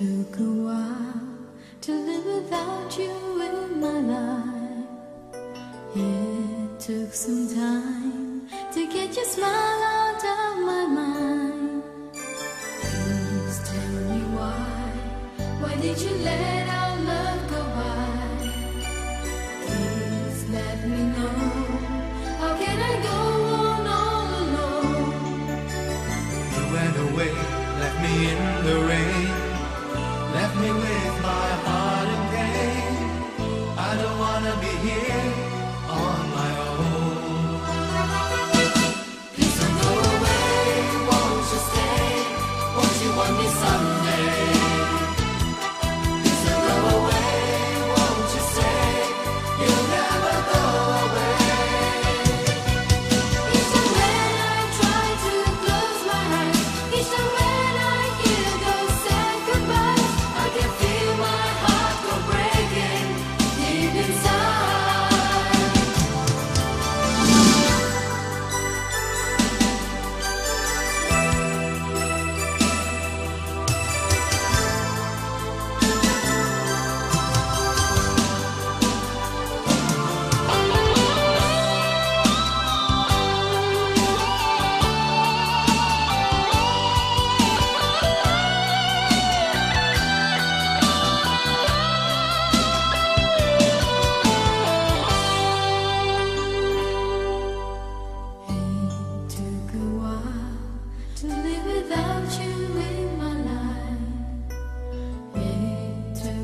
took a while to live without you in my life. It took some time to get your smile out of my mind. Please tell me why. Why did you let our love go by? Please let me know.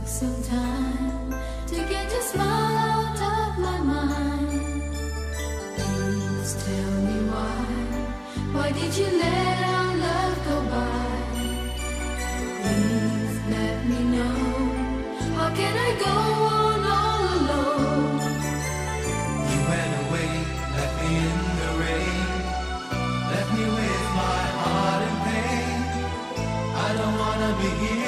Some time to get your smile out of my mind. Please tell me why. Why did you let our love go by? Please let me know. How can I go on all alone? You went away, left me in the rain, left me with my heart in pain. I don't wanna be here